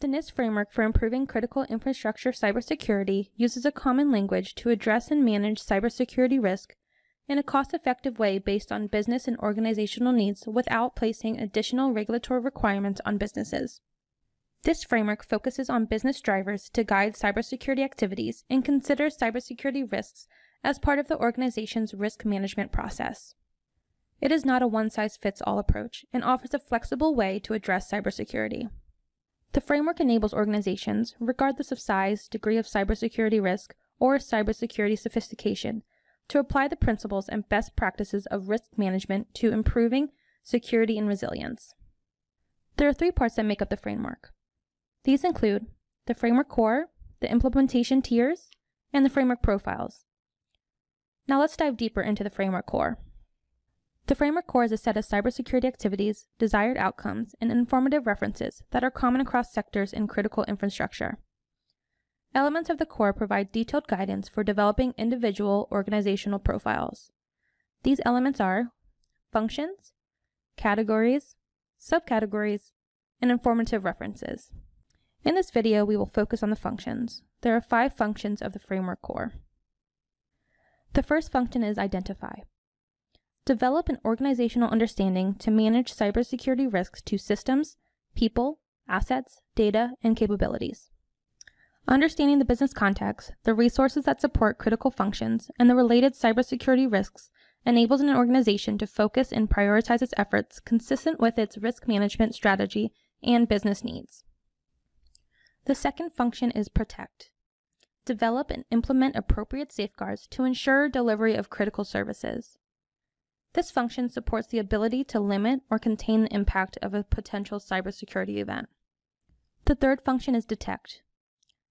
The NIST framework for improving critical infrastructure cybersecurity uses a common language to address and manage cybersecurity risk in a cost effective way based on business and organizational needs without placing additional regulatory requirements on businesses. This framework focuses on business drivers to guide cybersecurity activities and considers cybersecurity risks as part of the organization's risk management process. It is not a one size fits all approach and offers a flexible way to address cybersecurity. The framework enables organizations, regardless of size, degree of cybersecurity risk, or cybersecurity sophistication, to apply the principles and best practices of risk management to improving security and resilience. There are three parts that make up the framework. These include the framework core, the implementation tiers, and the framework profiles. Now let's dive deeper into the framework core. The framework core is a set of cybersecurity activities, desired outcomes, and informative references that are common across sectors in critical infrastructure. Elements of the core provide detailed guidance for developing individual organizational profiles. These elements are functions, categories, subcategories, and informative references. In this video, we will focus on the functions. There are five functions of the framework core. The first function is identify. Develop an organizational understanding to manage cybersecurity risks to systems, people, assets, data, and capabilities. Understanding the business context, the resources that support critical functions, and the related cybersecurity risks enables an organization to focus and prioritize its efforts consistent with its risk management strategy and business needs. The second function is protect. Develop and implement appropriate safeguards to ensure delivery of critical services. This function supports the ability to limit or contain the impact of a potential cybersecurity event. The third function is detect.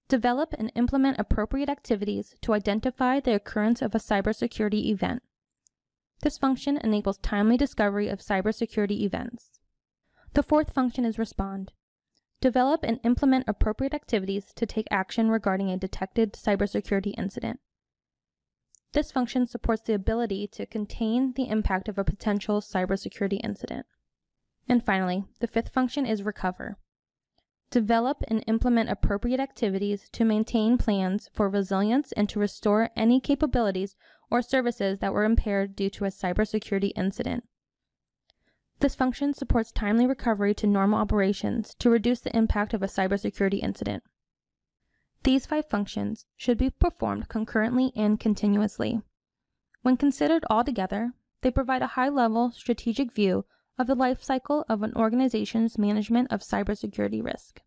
Develop and implement appropriate activities to identify the occurrence of a cybersecurity event. This function enables timely discovery of cybersecurity events. The fourth function is respond. Develop and implement appropriate activities to take action regarding a detected cybersecurity incident. This function supports the ability to contain the impact of a potential cybersecurity incident. And finally, the fifth function is recover. Develop and implement appropriate activities to maintain plans for resilience and to restore any capabilities or services that were impaired due to a cybersecurity incident. This function supports timely recovery to normal operations to reduce the impact of a cybersecurity incident. These five functions should be performed concurrently and continuously. When considered all together, they provide a high-level strategic view of the life cycle of an organization's management of cybersecurity risk.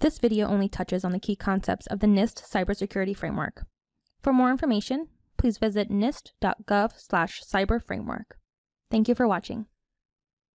This video only touches on the key concepts of the NIST cybersecurity framework. For more information, please visit nist.gov/cyberframework. Thank you for watching.